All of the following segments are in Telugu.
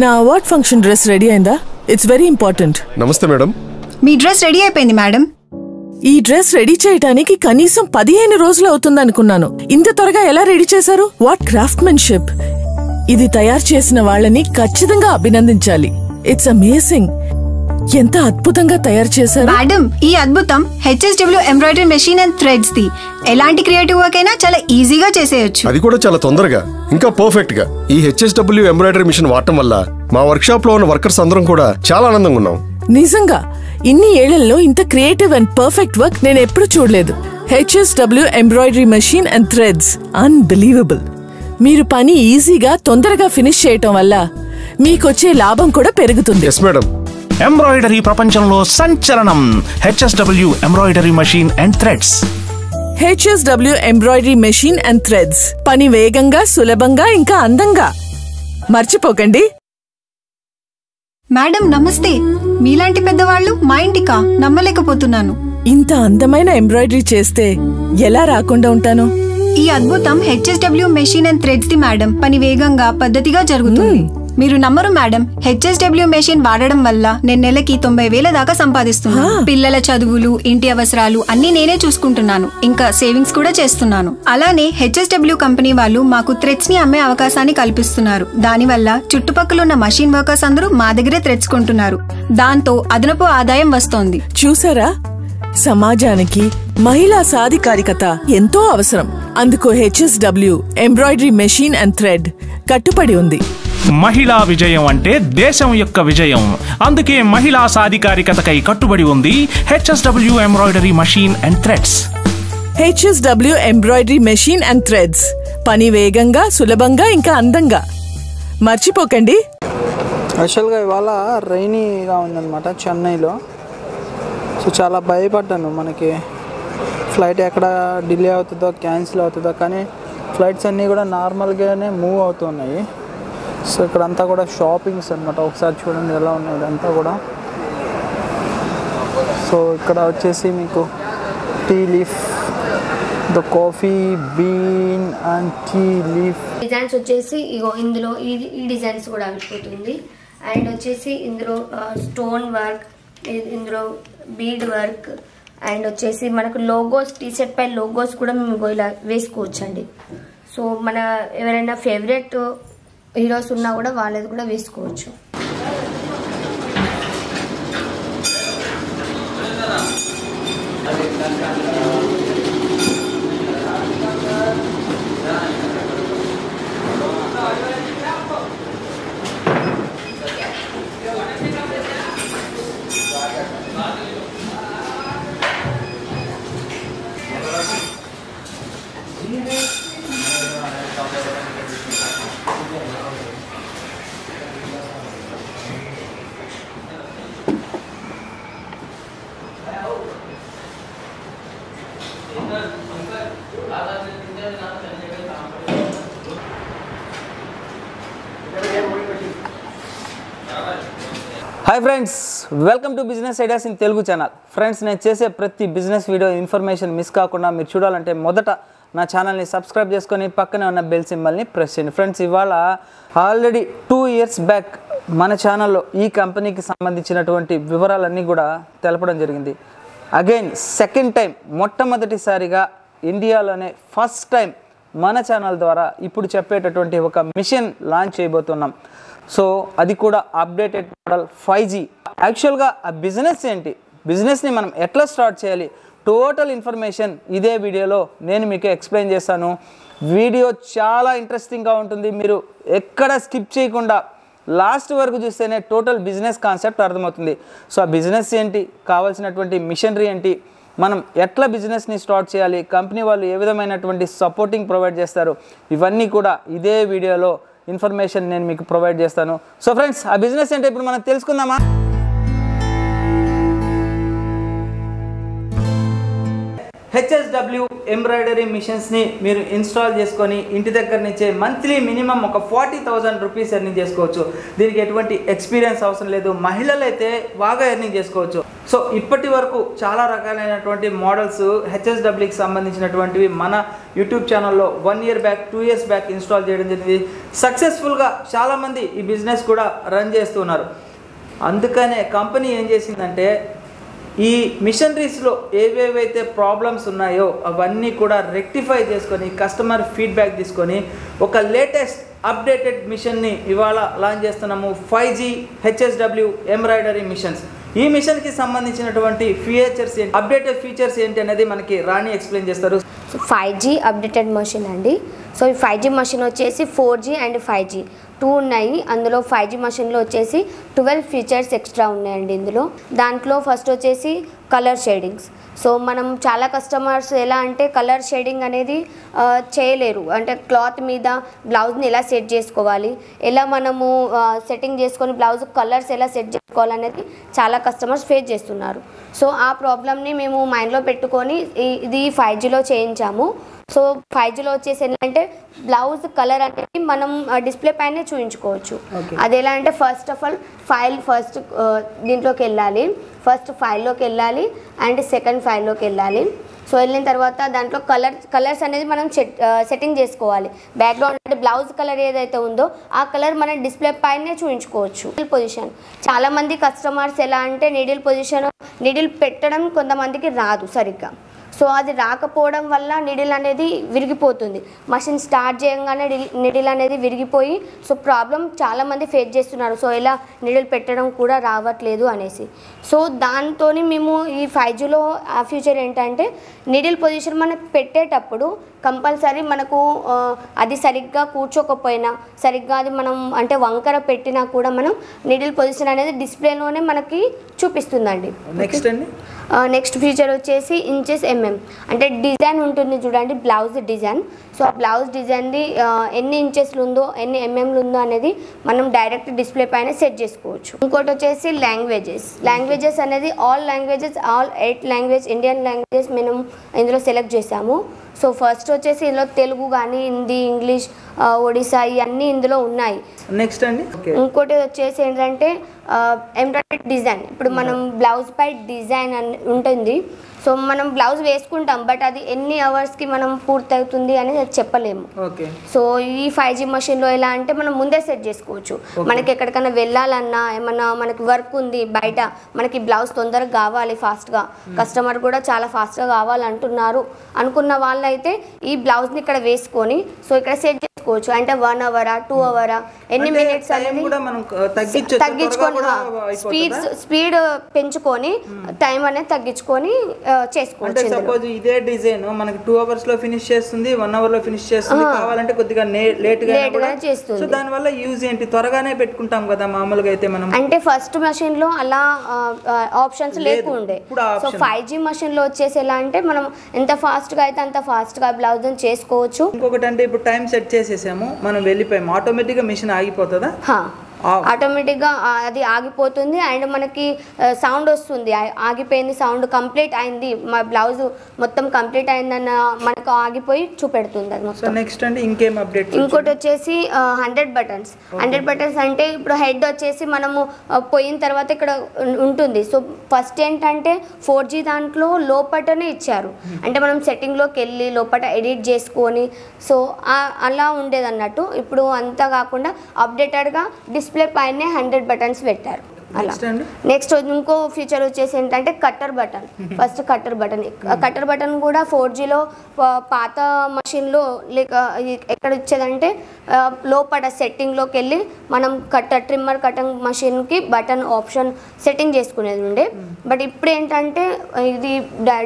నా అవార్డ్ ఫంక్షన్ డ్రెస్ రెడీ అయిందా? ఇట్స్ వెరీ ఇంపార్టెంట్ నమస్తే మేడం. మీ డ్రెస్ రెడీ అయిపోయింది మేడం. ఈ డ్రెస్ రెడీ చేయడానికి కనీసం పదిహేను రోజులు అవుతుందనుకున్నాను ఇంత త్వరగా ఎలా రెడీ చేశారు? వాట్ క్రాఫ్ట్మెన్షిప్ ఇది తయారు చేసిన వాళ్ళని ఖచ్చితంగా అభినందించాలి. ఇట్స్ అమేజింగ్ ఎంత అద్భుతంగా తయారు చేశారు? మేడం ఈ అద్భుతం HSW embroidery machine and threads the. ఎలాంటి క్రియేటివ్ వర్క్ అయినా చాలా ఈజీగా చేసేయొచ్చు. అది కూడా చాలా తొందరగా ఇంకా పర్ఫెక్ట్గా ఈ హెచ్ఎస్డబ్ల్యూ ఎంబ్రాయిడరీ మిషన్ వాడటం వల్ల మా వర్క్ షాప్లో ఉన్న వర్కర్స్ అందరం కూడా చాలా ఆనందంగా ఉన్నాం. నిజంగా ఇన్ని ఏళ్ళలో ఇంత క్రియేటివ్ అండ్ పర్ఫెక్ట్ వర్క్ నేను ఎప్పుడు చూడలేదు. HSW embroidery machine and threads unbelievable మీరు పని ఈజీగా తొందరగా ఫినిష్ చేయటం వల్ల మీకొచ్చే లాభం కూడా పెరుగుతుంది. ఎస్ మేడం ఎంబ్రాయిడరీ ప్రపంచంలో సంచలనం. HSW embroidery machine and threads HSW embroidery machine and threads పని వేగంగా సులభంగా ఇంకా అందంగా. మర్చిపోకండి. మేడం నమస్తే. మీలాంటి పెద్దవాళ్ళు మా ఇంటికా? నమ్మలేకపోతున్నాను. ఇంత అందమైన ఎంబ్రాయిడరీ చేస్తే ఎలా రాకుండా ఉంటాను? ఈ అద్భుతం హెచ్ఎస్డబ్ల్యూ మెషిన్ అండ్ థ్రెడ్స్ ది మేడం. పని వేగంగా పద్ధతిగా జరుగుతుంది. మీరు నమ్మరు మేడం హెచ్ఎస్డబ్ల్యూ మెషిన్ వాడడం వల్ల నేను నెలకి తొంభై వేల దాకా సంపాదిస్తున్నాను. పిల్లల చదువులు ఇంటి అవసరాలు అన్ని నేనే చూసుకుంటున్నాను. ఇంకా సేవింగ్స్ కూడా చేస్తున్నాను. అలానే హెచ్ఎస్డబ్ల్యూ కంపెనీ వాళ్ళు మాకు థ్రెడ్స్ని అమ్మే అవకాశాన్ని కల్పిస్తున్నారు. దానివల్ల చుట్టుపక్కల ఉన్న మషిన్ వర్కర్స్ అందరూ మా దగ్గరే థ్రెడ్స్ కొంటున్నారు. దాంతో అదనపు ఆదాయం వస్తోంది. చూసారా? సమాజానికి మహిళా సాధికారికత ఎంతో అవసరం. అందుకు HSW embroidery machine and thread కట్టుబడి ఉంది. మహిళా విజయం అంటే దేశం యొక్క విజయం. అందుకే మహిళా సాధికారికతకై కట్టుబడి ఉంది HSW embroidery machine and threads. HSW embroidery machine and threads. పని వేగంగా సులభంగా ఇంకా అందంగా. మర్చిపోకండి. యాక్చువల్గా ఇవాళ రైనీగా ఉందన్నమాట చెన్నైలో. సో చాలా భయపడ్డాను మనకి. ఫ్లైట్ ఎక్కడ డిలే అవుతుందో క్యాన్సిల్ అవుతుందో కానీ ఫ్లైట్స్ అన్నీ కూడా నార్మల్గానే మూవ్ అవుతున్నాయి. సో ఇక్కడ అంతా కూడా షాపింగ్స్ అనమాట ఒకసారి చూడండి ఎలా ఉన్నాయి ఇదంతా కూడా. సో ఇక్కడ వచ్చేసి మీకు tea leaf the coffee bean and tea leaf. Designs వచ్చేసి ఇగో ఇందులో ఈ ఈ డిజైన్స్ కూడా అవిపోతుంది అండ్ వచ్చేసి ఇందులో స్టోన్ వర్క్ ఇందులో బీడ్ వర్క్ అండ్ వచ్చేసి మనకు లోగోస్ టీ షర్ట్ పై లోగోస్ కూడా మేము ఇలా వేసుకోవచ్చండి. సో మన ఎవరైనా ఫేవరెట్ హీరోస్ ఉన్నా కూడా వాళ్ళది కూడా వేసుకోవచ్చు. Hi friends welcome to business ideas in Telugu channel friends నేను చేసే ప్రతి బిజినెస్ వీడియో ఇన్ఫర్మేషన్ మిస్ కాకుండా మీరు చూడాలంటే మొదట నా ఛానల్ని సబ్స్క్రైబ్ చేసుకొని పక్కనే ఉన్న బెల్ సింబల్ని ప్రెస్ చేయండి. ఫ్రెండ్స్ ఇవాళ ఆల్రెడీ టూ ఇయర్స్ బ్యాక్ మన ఛానల్లో ఈ కంపెనీకి సంబంధించినటువంటి వివరాలన్నీ కూడా తెలపడం జరిగింది. అగైన్ సెకండ్ టైం మొట్టమొదటిసారిగా ఇండియాలోనే ఫస్ట్ టైం మన ఛానల్ ద్వారా ఇప్పుడు చెప్పేటటువంటి ఒక మిషన్ లాంచ్ చేయబోతున్నాం. సో అది కూడా అప్డేటెడ్ మోడల్ ఫైవ్ జీ యాక్చువల్గా ఆ బిజినెస్ ఏంటి? బిజినెస్ని మనం ఎట్లా స్టార్ట్ చేయాలి? టోటల్ ఇన్ఫర్మేషన్ ఇదే వీడియోలో నేను మీకు ఎక్స్ప్లెయిన్ చేస్తాను. వీడియో చాలా ఇంట్రెస్టింగ్గా ఉంటుంది. మీరు ఎక్కడ స్కిప్ చేయకుండా లాస్ట్ వరకు చూస్తేనే టోటల్ బిజినెస్ కాన్సెప్ట్ అర్థమవుతుంది. సో ఆ బిజినెస్ ఏంటి? కావాల్సినటువంటి మిషనరీ ఏంటి? మనం ఎట్లా బిజినెస్ని స్టార్ట్ చేయాలి? కంపెనీ వాళ్ళు ఏ విధమైనటువంటి సపోర్టింగ్ ప్రొవైడ్ చేస్తారు? ఇవన్నీ కూడా ఇదే వీడియోలో ఇన్ఫర్మేషన్ నేను మీకు ప్రొవైడ్ చేస్తాను. సో ఫ్రెండ్స్ ఆ బిజినెస్ ఏంటో ఇప్పుడు మనం తెలుసుకుందామా? హెచ్ఎస్డబ్ల్యూ ఎంబ్రాయిడరీ మిషన్స్ని మీరు ఇన్స్టాల్ చేసుకొని ఇంటి దగ్గర నుంచే మంత్లీ మినిమం ఒక ఫార్టీ థౌజండ్ రూపీస్ ఎర్నింగ్ చేసుకోవచ్చు. దీనికి ఎటువంటి ఎక్స్పీరియన్స్ అవసరం లేదు. మహిళలైతే బాగా ఎర్నింగ్ చేసుకోవచ్చు. సో ఇప్పటి వరకు చాలా రకాలైనటువంటి మోడల్స్ హెచ్ఎస్డబ్ల్యూకి సంబంధించినటువంటివి మన యూట్యూబ్ ఛానల్లో one year back two years back install చేయడం జరిగింది. సక్సెస్ఫుల్గా చాలామంది ఈ బిజినెస్ కూడా రన్ చేస్తున్నారు. అందుకనే కంపెనీ ఏం చేసిందంటే ఈ మిషనరీస్లో ఏవేవైతే ప్రాబ్లమ్స్ ఉన్నాయో అవన్నీ కూడా రెక్టిఫై చేసుకొని కస్టమర్ ఫీడ్బ్యాక్ తీసుకొని ఒక లేటెస్ట్ అప్డేటెడ్ మిషన్ని ఇవాళ లాంచ్ చేస్తున్నాము. Five G HSW embroidery machines. ఈ మిషన్కి సంబంధించినటువంటి ఫీచర్స్ ఏంటి అప్డేటెడ్ ఫీచర్స్ ఏంటి అనేది మనకి రాణి ఎక్స్ప్లెయిన్ చేస్తారు. ఫైవ్ జీ అప్డేటెడ్ మషిన్ అండి. సో ఈ ఫైవ్ జీ మషిన్ వచ్చేసి four G and five G two ఉన్నాయి. అందులో ఫైవ్ జీ మషిన్లో వచ్చేసి ట్వెల్వ్ ఫీచర్స్ ఎక్స్ట్రా ఉన్నాయండి ఇందులో. దాంట్లో ఫస్ట్ వచ్చేసి కలర్ షేడింగ్స్ సో మనం చాలా కస్టమర్స్ ఎలా అంటే కలర్ షేడింగ్ అనేది చేయలేరు. అంటే క్లాత్ మీద బ్లౌజ్ని ఎలా సెట్ చేసుకోవాలి ఎలా మనము సెట్టింగ్ చేసుకొని బ్లౌజ్ కలర్స్ ఎలా సెట్ చేసుకోవాలనేది చాలా కస్టమర్స్ ఫేస్ చేస్తున్నారు. సో ఆ ప్రాబ్లమ్ని మేము మైండ్లో పెట్టుకొని ఇది ఫైవ్ జీలో చేయించాము. సో ఫైవ్ జీలో వచ్చేసి ఏంటంటే బ్లౌజ్ కలర్ అనేది మనం డిస్ప్లే పైనే చూపించుకోవచ్చు అది ఎలా అంటే first of all file first దీంట్లోకి వెళ్ళాలి. ఫస్ట్ ఫైల్లోకి వెళ్ళాలి అండ్ సెకండ్ ఫైల్లోకి వెళ్ళాలి. సో వెళ్ళిన తర్వాత దాంట్లో కలర్ కలర్స్ అనేది మనం సెట్ సెట్టింగ్ చేసుకోవాలి. బ్యాక్గ్రౌండ్ అంటే బ్లౌజ్ కలర్ ఏదైతే ఉందో ఆ కలర్ మనం డిస్ప్లే పైనే చూపించుకోవచ్చు పొజిషన్ చాలా మంది కస్టమర్స్ ఎలా అంటే నీడిల్ పొజిషన్ నీడిల్ పెట్టడం కొంతమందికి రాదు సరిగ్గా. సో అది రాకపోవడం వల్ల నిడిల్ అనేది విరిగిపోతుంది. మషిన్ స్టార్ట్ చేయగానే నిడిల్ అనేది విరిగిపోయి సో ప్రాబ్లం చాలామంది ఫేస్ చేస్తున్నారు. సో ఇలా నిడిల్ పెట్టడం కూడా రావట్లేదు అనేసి. సో దాంతో మేము ఈ ఫైవ్ జీలో ఫ్యూచర్ ఏంటంటే నిడిల్ పొజిషన్ మనం పెట్టేటప్పుడు కంపల్సరీ మనకు అది సరిగ్గా కూర్చోకపోయినా సరిగ్గా అది మనం అంటే వంకర పెట్టినా కూడా మనం నిడిల్ పొజిషన్ అనేది డిస్ప్లేలోనే మనకి చూపిస్తుందండి. నెక్స్ట్ అండి? నెక్స్ట్ ఫీచర్ వచ్చేసి ఇంచెస్ ఎంఎం అంటే డిజైన్ ఉంటుంది చూడండి బ్లౌజ్ డిజైన్. సో ఆ బ్లౌజ్ డిజైన్ది ఎన్ని ఇంచెస్లు ఉందో ఎన్ని ఎంఎంలు ఉందో అనేది మనం డైరెక్ట్ డిస్ప్లే పైన సెట్ చేసుకోవచ్చు. ఇంకోటి వచ్చేసి లాంగ్వేజెస్. లాంగ్వేజెస్ అనేది all languages all eight language Indian languages మేము ఇందులో సెలెక్ట్ చేసాము సో ఫస్ట్ వచ్చేసి ఇందులో తెలుగు కానీ హిందీ ఇంగ్లీష్ ఒడిశా ఇవన్నీ ఇందులో ఉన్నాయి. నెక్స్ట్ అండి. ఇంకోటి వచ్చేసి ఏంటంటే ఎంబ్రాయిడరీ డిజైన్. ఇప్పుడు మనం బ్లౌజ్ పై డిజైన్ అని ఉంటుంది. సో మనం బ్లౌజ్ వేసుకుంటాం బట్ అది ఎన్ని అవర్స్కి మనం పూర్తవుతుంది అనేది అది చెప్పలేము. సో ఈ ఫైవ్ జీ మషిన్లో ఎలా అంటే మనం ముందే సెట్ చేసుకోవచ్చు. మనకి ఎక్కడికైనా వెళ్ళాలన్నా ఏమన్నా మనకి వర్క్ ఉంది బయట మనకి బ్లౌజ్ తొందరగా కావాలి ఫాస్ట్గా. కస్టమర్ కూడా చాలా ఫాస్ట్గా కావాలంటున్నారు అనుకున్న వాళ్ళైతే ఈ బ్లౌజ్ని ఇక్కడ వేసుకొని సో ఇక్కడ సెట్ చేసుకోవచ్చు. అంటే వన్ అవరా టూ అవరా ఎన్ని మినిట్స్ time అనేది కూడా మనం తగ్గించొచ్చు, తగ్గించుకొని స్పీడ్? స్పీడ్ పెంచుకొని టైం అనేది తగ్గించుకొని చేసుకోవచ్చు. సపోజ్ ఇదే డిజైన్ మనకి టూ అవర్స్లో ఫినిష్ చేస్తుంది వన్ అవర్లో ఫినిష్ చేస్తుంది కావాలంటే కొద్దిగా లేట్గా చేస్తుంది. సో దాని వల్ల యూజ్ ఏంటి? త్వరగానే పెట్టుకుంటాం కదా మామూలుగా అయితే మనం. అంటే ఫస్ట్ మషిన్లో అలా ఆప్షన్స్. లేకుండే సో ఫైవ్ జీ మషిన్లో వచ్చేసి ఎలా అంటే మనం ఎంత ఫాస్ట్గా అయితే అంత ఫాస్ట్గా బ్లౌజ్ చేసుకోవచ్చు. ఇంకొకటి అంటే ఇప్పుడు టైం సెట్ చేసేసాము. మనం వెళ్ళిపోయాము. ఆటోమేటిక్గా మిషన్ ఆగిపోతుందా? Off. ఆటోమేటిక్గా ఆ, అది ఆగిపోతుంది. అండ్ మనకి సౌండ్ వస్తుంది. ఆగిపోయింది సౌండ్ కంప్లీట్ అయింది మా బ్లౌజ్ మొత్తం కంప్లీట్ అయిందన్న మనకు ఆగిపోయి చూపెడుతుంది అది మొత్తం. నెక్స్ట్ అండి ఇంకేం అప్డేట్ ఇంకోటి వచ్చేసి హండ్రెడ్ బటన్స్. హండ్రెడ్ బటన్స్ అంటే ఇప్పుడు హెడ్ వచ్చేసి మనము పోయిన తర్వాత ఇక్కడ ఉంటుంది. సో ఫస్ట్ ఏంటంటే ఫోర్ జీ దాంట్లో లోపటనే ఇచ్చారు. అంటే మనం సెట్టింగ్లోకి వెళ్ళి లోపల ఎడిట్ చేసుకొని సో అలా ఉండేది అన్నట్టు ఇప్పుడు అంతా కాకుండా అప్డేటెడ్గా డిస్ప్లే పైనే హండ్రెడ్ బటన్స్ పెట్టారు అలా. నెక్స్ట్ ఇంకో ఫీచర్ వచ్చేసి ఏంటంటే cutter button first cutter button cutter button కూడా ఫోర్ జీలో పాత మషిన్లో లేక ఎక్కడ ఇచ్చేదంటే ఆ, లోపల సెట్టింగ్లోకి వెళ్ళి మనం కట్టర్ ట్రిమ్మర్ కటింగ్ మషిన్కి బటన్ ఆప్షన్ సెట్టింగ్ చేసుకునేది ఉండే. బట్ ఇప్పుడు ఏంటంటే ఇది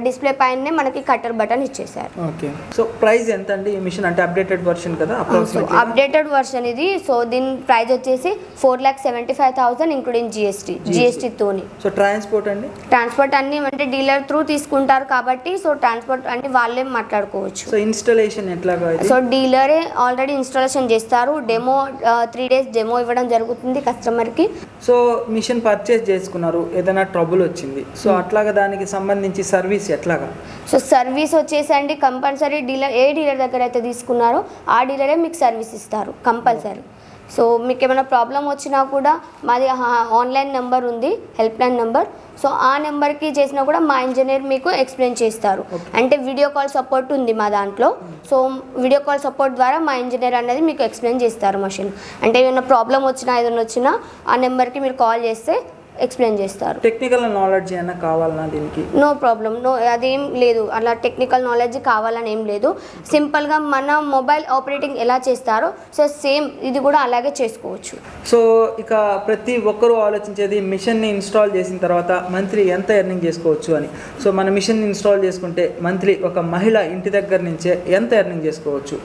డిస్ప్లే పైనే మనకి కట్టర్ బటన్ ఇచ్చేసారు ఓకే. సో ప్రైస్ ఎంత అండి ఈ మిషన్ అంటే అప్డేటెడ్ వర్షన్ కదా అప్డేటెడ్ వర్షన్ ఇది. సో దీని ప్రైస్ వచ్చేసి four lakh seventy five thousand including GST GST జిఎస్టీతోని so transport అండి? ట్రాన్స్పోర్ట్ అన్ని అంటే డీలర్ త్రూ తీసుకుంటారు కాబట్టి సో ట్రాన్స్పోర్ట్ అన్ని వాళ్ళే మాట్లాడుకోవచ్చు. సో ఇన్స్టలేషన్ ఎట్లాగా ఇది? సో డీలరే ఆల్రెడీ ఇన్స్టాలేషన్ చేస్తారు. డెమో త్రీ డేస్ డెమో ఇవ్వడం జరుగుతుంది కస్టమర్కి సో మిషన్ పర్చేస్ చేసుకున్నారు. ఏదైనా ట్రబుల్ వచ్చింది. సో అట్లాగా దానికి సంబంధించి సర్వీస్ ఎట్లాగా? సో సర్వీస్ వచ్చేసి అండి కంపల్సరీ డీలర్ ఏ డీలర్ దగ్గర అయితే తీసుకున్నారో ఆ డీలరే మీకు సర్వీస్ ఇస్తారు కంపల్సరీ సో మీకు ఏమైనా ప్రాబ్లం వచ్చినా కూడా మాది ఆన్లైన్ నెంబర్ ఉంది హెల్ప్ లైన్ నెంబర్. సో ఆ నెంబర్కి చేసినా కూడా మా ఇంజనీర్ మీకు ఎక్స్ప్లెయిన్ చేస్తారు. అంటే వీడియో కాల్ సపోర్ట్ ఉంది మా దాంట్లో. సో వీడియో కాల్ సపోర్ట్ ద్వారా మా ఇంజనీర్ అనేది మీకు ఎక్స్ప్లెయిన్ చేస్తారు మషిన్. అంటే ఏమైనా ప్రాబ్లం వచ్చినా ఏదైనా వచ్చినా ఆ నెంబర్కి మీరు కాల్ చేస్తే ఎక్స్ప్లెయిన్ చేస్తారు. టెక్నికల్ నాలెడ్జ్ ఏమైనా కావాలన్నా దీనికి? నో ప్రాబ్లం నో అదేం లేదు. అలా టెక్నికల్ నాలెడ్జ్ కావాలని ఏం లేదు. సింపుల్గా మన మొబైల్ ఆపరేటింగ్ ఎలా చేస్తారో సో సేమ్ ఇది కూడా అలాగే చేసుకోవచ్చు. సో ఇక ప్రతి ఒక్కరూ ఆలోచించేది మిషన్ని ఇన్స్టాల్ చేసిన తర్వాత మంత్లీ ఎంత ఎర్నింగ్ చేసుకోవచ్చు అని. సో మన మిషన్ ఇన్స్టాల్ చేసుకుంటే మంత్లీ ఒక మహిళ ఇంటి దగ్గర నుంచే ఎంత ఎర్నింగ్ చేసుకోవచ్చు?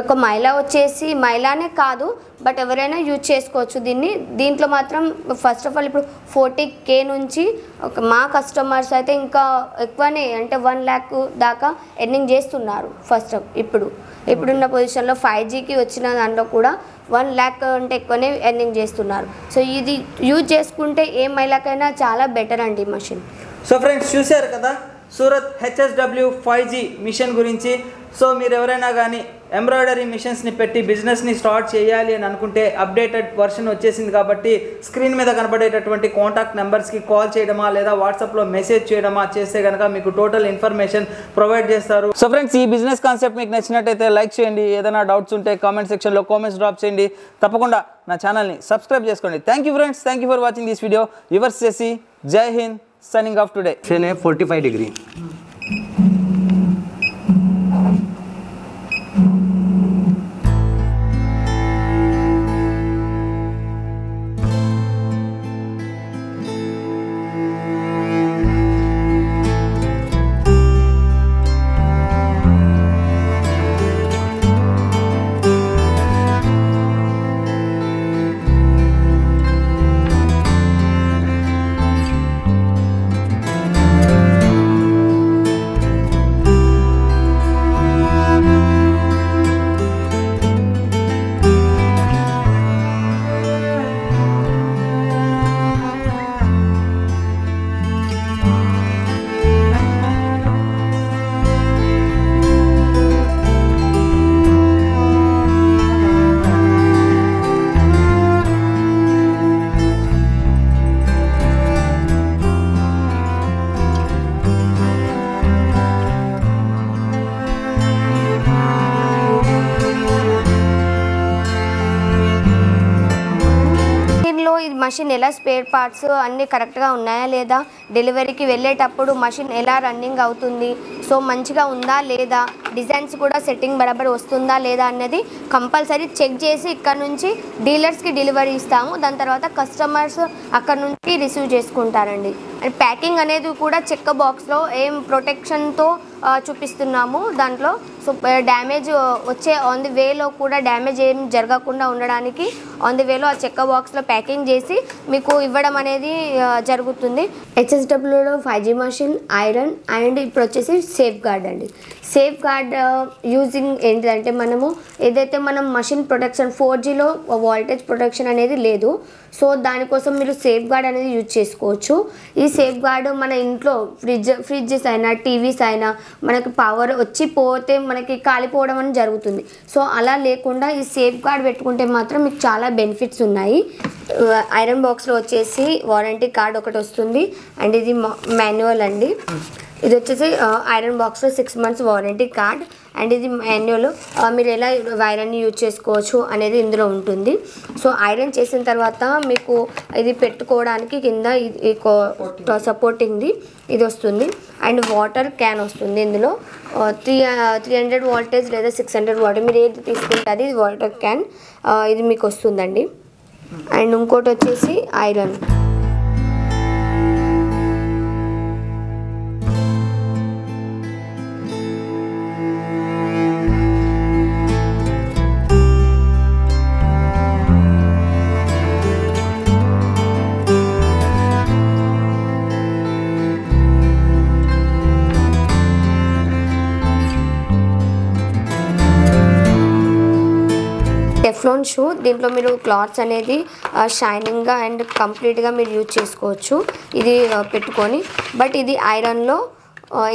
ఒక మహిళ వచ్చేసి మహిళనే కాదు బట్ ఎవరైనా యూజ్ చేసుకోవచ్చు దీన్ని. దీంట్లో మాత్రం ఫస్ట్ ఆఫ్ ఆల్ ఇప్పుడు ఫోర్టీ కే నుంచి ఒక మా కస్టమర్స్ అయితే ఇంకా ఎక్కువనే అంటే వన్ ల్యాక్ దాకా ఎర్నింగ్ చేస్తున్నారు ఫస్ట్ ఇప్పుడు. ఇప్పుడున్న పొజిషన్లో ఫైవ్ జీకి వచ్చిన దాంట్లో కూడా వన్ ల్యాక్ అంటే ఎక్కువనే ఎర్నింగ్ చేస్తున్నారు. సో ఇది యూజ్ చేసుకుంటే ఏ మహిళకైనా చాలా బెటర్ అండి మషిన్ సో ఫ్రెండ్స్ చూశారు కదా? Surat HSW five G machine గురించి సో మీరు ఎవరైనా కానీ ఎంబ్రాయిడరీ మిషన్స్ని పెట్టి బిజినెస్ని స్టార్ట్ చేయాలి అని అనుకుంటే అప్డేటెడ్ వర్షన్ వచ్చేసింది కాబట్టి స్క్రీన్ మీద కనబడేటటువంటి కాంటాక్ట్ నెంబర్స్కి కాల్ చేయడమా లేదా వాట్సాప్లో మెసేజ్ చేయడమా చేస్తే కనుక మీకు టోటల్ ఇన్ఫర్మేషన్ ప్రొవైడ్ చేస్తారు. సో ఫ్రెండ్స్ ఈ బిజినెస్ కాన్సెప్ట్ మీకు నచ్చినట్టయితే లైక్ చేయండి. ఏదైనా డౌట్స్ ఉంటే కామెంట్ సెక్షన్లో కామెంట్స్ డ్రాప్ చేయండి. తప్పకుండా నా ఛానల్ని సబ్స్క్రైబ్ చేసుకోండి. Thank you friends. Thank you for watching this video. Yours చేసి జై Hind. Signing off today. Forty five degree. Machine ఎలా స్పేర్ పార్ట్స్ అన్నీ కరెక్ట్గా ఉన్నాయా లేదా? డెలివరీకి వెళ్ళేటప్పుడు మషిన్ ఎలా రన్నింగ్ అవుతుంది? సో మంచిగా ఉందా లేదా? డిజైన్స్ కూడా సెట్టింగ్ బరాబర్ వస్తుందా లేదా అన్నది కంపల్సరీ చెక్ చేసి ఇక్కడ నుంచి డీలర్స్కి డెలివరీ ఇస్తాము. దాని తర్వాత కస్టమర్స్ అక్కడ నుంచి రిసీవ్ చేసుకుంటారండి. ప్యాకింగ్ అనేది కూడా చెక్క బాక్స్లో ఏం ప్రొటెక్షన్తో చూపిస్తున్నాము దాంట్లో. సో డ్యామేజ్ వచ్చే ఆన్ ది వేలో కూడా డ్యామేజ్ ఏం జరగకుండా ఉండడానికి ఆన్ ది వేలో ఆ చెక్క బాక్స్లో ప్యాకింగ్ చేసి మీకు ఇవ్వడం అనేది జరుగుతుంది. హెచ్ఎస్డబ్ల్యూలో five G machine iron and ఇప్పుడు వచ్చేసి సేఫ్ గార్డ్ అండి. సేఫ్ గార్డ్ యూజింగ్ ఏంటిదంటే మనము ఏదైతే మనం మషిన్ ప్రొటెక్షన్ ఫోర్ జీలో వాల్టేజ్ ప్రొటెక్షన్ అనేది లేదు సో దానికోసం మీరు సేఫ్ గార్డ్ అనేది యూజ్ చేసుకోవచ్చు. ఈ సేఫ్ గార్డ్ మన ఇంట్లో ఫ్రిడ్జ్ ఫ్రిడ్జెస్ అయినా టీవీస్ అయినా మనకి పవర్ వచ్చి పోతే మనకి కాలిపోవడం అని జరుగుతుంది. సో అలా లేకుండా ఈ సేఫ్ గార్డ్ పెట్టుకుంటే మాత్రం మీకు చాలా బెనిఫిట్స్ ఉన్నాయి. ఐరన్ బాక్స్లో వచ్చేసి వారంటీ కార్డ్ ఒకటి వస్తుంది. అండ్ ఇది మాన్యువల్ అండి. ఇది వచ్చేసి ఐరన్ బాక్స్లో six months warranty card and ఇది మాన్యువల్ మీరు ఎలా వైరన్ యూజ్ చేసుకోవచ్చు అనేది ఇందులో ఉంటుంది. సో ఐరన్ చేసిన తర్వాత మీకు ఇది పెట్టుకోవడానికి కింద ఇది సపోర్టింగ్ది ఇది వస్తుంది. అండ్ వాటర్ క్యాన్ వస్తుంది ఇందులో. త్రీ త్రీ హండ్రెడ్ వాల్టేజ్ లేదా సిక్స్ హండ్రెడ్ వాటర్ మీరు ఏది తీసుకుంటే అది వాటర్ క్యాన్ ఇది మీకు వస్తుందండి. అండ్ ఇంకోటి వచ్చేసి ఐరన్ షూ దీంట్లో మీరు క్లాత్స్ అనేది షైనింగ్గా అండ్ కంప్లీట్గా మీరు యూజ్ చేసుకోవచ్చు. ఇది పెట్టుకొని. బట్ ఇది ఐరన్లో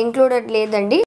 ఇంక్లూడెడ్ లేదండి.